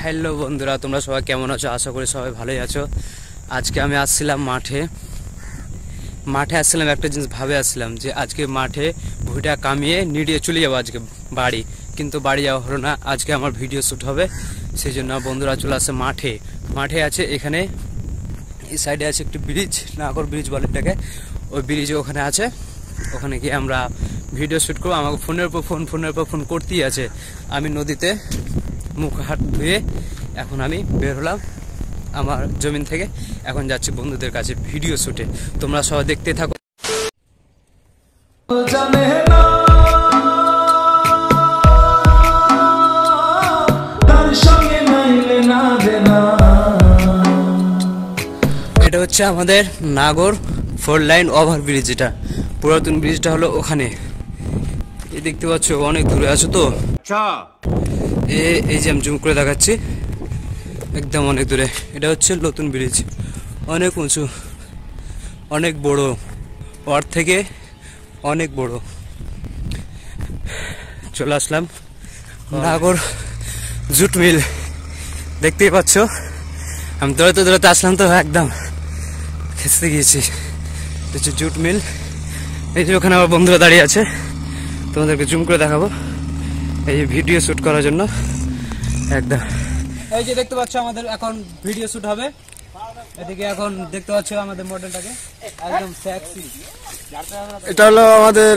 Hello বন্ধুরা তোমরা সবাই কেমন আছো? আশা করি সবাই ভালোই আছো। আজকে আমি আসছিলাম মাঠে। মাঠে আসছিলাম একটা জিনিস ভাবে আসছিলাম যে আজকে মাঠে ভুঁইটা কামিয়ে নিড়িয়ে চলে যাব আজকে বাড়ি। কিন্তু বাড়ি যাওয়া হলো না আজকে আমার ভিডিও শ্যুট হবে। সেই জন্য বন্ধুরা চলে আসে মাঠে। মাঠে আছে এখানে এই সাইডে আছে একটি ব্রিজ, নাগর ব্রিজ বলে এটাকে। ওই ব্রিজ ওখানে আছে। ওখানে গিয়ে আমরা ভিডিও শ্যুট করব। আমাকে ফোনের উপর ফোন, ফোনের উপর ফোন করতেই আছে। আমি নদীতে মুখ হাত ধুয়ে এখন আমি বের হলাম আমার জমিন থেকে। এখন যাচ্ছি বন্ধুদের কাছে ভিডিও শ্যুটে তোমরা সবাই দেখতে থাকো। এটা হচ্ছে আমাদের Nagar four line over bridge এটা পুরাতন ব্রিজটা হলো ওখানে। এই দেখতে পাচ্ছ অনেক দূরে আছো তো? এই যে আমি জুম করে দেখাচ্ছি একদম অনেক দূরে। এটা হচ্ছে নতুন ব্রিজ। অনেক উঁচু অনেক বড় ওর থেকে অনেক বড়। চলে আসলাম নাগর জুট মিল। দেখতেই পাচ্ছ? আমি দৌড়াতে দৌড়াতে আসলাম তো একদম। খেসতে গিয়েছি। এটা হচ্ছে জুট মিল। এই যে ওখানে আমার বন্ধুরা দাঁড়িয়ে আছে। তোমাদেরকে জুম করে দেখাবো। এই যে ভিডিও শ্যুট করার জন্য। একদম। এই যে দেখতে পাচ্ছ আমাদের এখন ভিডিও শ্যুট হবে। এদিকে এখন দেখতে পাচ্ছ আমাদের মডেলটাকে একদম সেক্সি এটা হলো আমাদের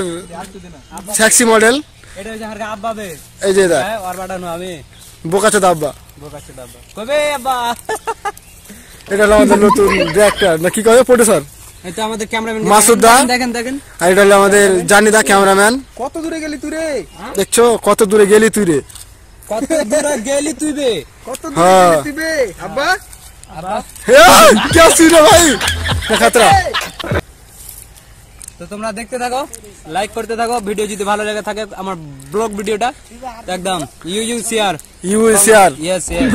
স্যাক্সি মডেল এটা হচ্ছে আমার আব্বা বে। এই যে দা হ্যাঁ আর বাড়ানো আমি। বোকাচো দাব্বা বোকাচ্ছে আব্বা। কবে আব্বা? এটা হলো আমাদের নতুন ডিরেক্টর না কি কয় প্রোডিউসার? এটা আমাদের ক্যামেরাম্যান। মাসুদ। দেখেন দেখেন আর এটা হলো আমাদের জানি দা ক্যামেরাম্যান। কত দূরে গেলি তুই রে? দেখছ? কত দূরে গেলি তুই রে? কত দূরে গেলি তুই রে কত দূরে হ্যাঁ। গেলি তুই রে আব্বা? আব্বা হে কি আসি রে ভাই? খাতরা? তো তোমরা দেখতে থাকো লাইক করতে থাকো ভিডিও যদি ভালো লেগে থাকে আমার ব্লগ ভিডিওটা একদম you you share you is year yes yes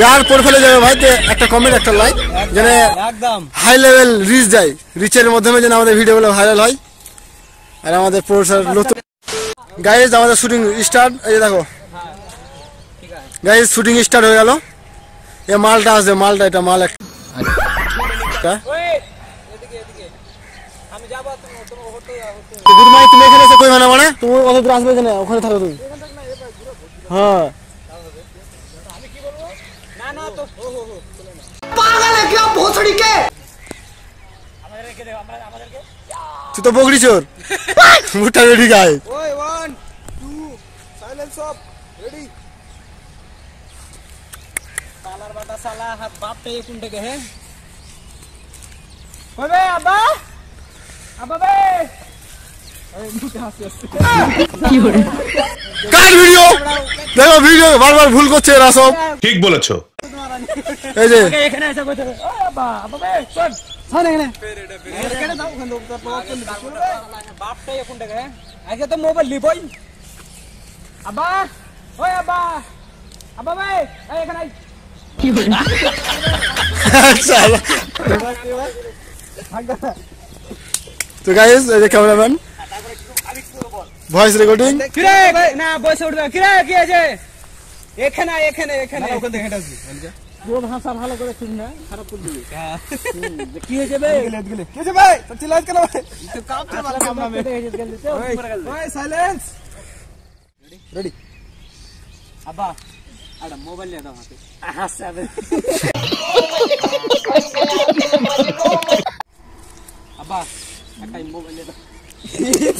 যার প্রোফাইলে যাবে ভাই তে একটা কমেন্ট একটা লাইক যেন একদম। হাই লেভেল রিচ যায়। রিচের মাধ্যমে যেন আমাদের ভিডিওগুলো ভাইরাল হয়। আর আমাদের প্রডিউসার নতুন গাইজ আমাদের শুটিং স্টার্ট এই দেখো। গাইজ শুটিং স্টার্ট হয়ে গেল। এ মালটা আছে মালটা এটা মাল একটা। আমি যাব তুমি তুমি হতে হতে গুরমাই তুমি এখানে এসে কই মানে মানে তুমি কত দূর আসবে এখানে ওখানে থাকো তুমি। হ্যাঁ। না না তো ও হো হো। তুই তো বগড়ি চোর। মুটা রেডি গায়ে ওই one two silence off ready. সালার বাটা সালা হাত বাপটা এই কোন থেকে হে কবে কার ভিডিও দেখো ভিডিও বারবার ভুল করছে এরা সব। ঠিক বলেছ। এই যে। এখানে এসে কইতে ও আব্বা আব্বা বে শোন শোন এখানে। এখানে দাও ওখানে দাও তারপর বাপটা এই কোন থেকে তো মোবাইল লিবই আব্বা ওই আব্বা আব্বা বে এই এখানে আই শালা। তো গাইস এই যে ক্যামেরাম্যান ভয়েস রেকর্ডিং কিরে? না বসে উঠবে কিরে কি আছে এখানে আয়, এখানে এখানে। ওখান হেঁটে আসবি পুরো ভাষা ভালো করে শুন না খারাপ করে দিবি। কি হয়েছে বে? গেলে কি হয়েছে ভাই? তো চিল্লাস কেন? ভাই তো কাপতে ভালো কামরা মে ওই সাইলেন্স রেডি আব্বা আড়া মোবাইল নিয়ে দাও হাতে। হাসছে Yeah.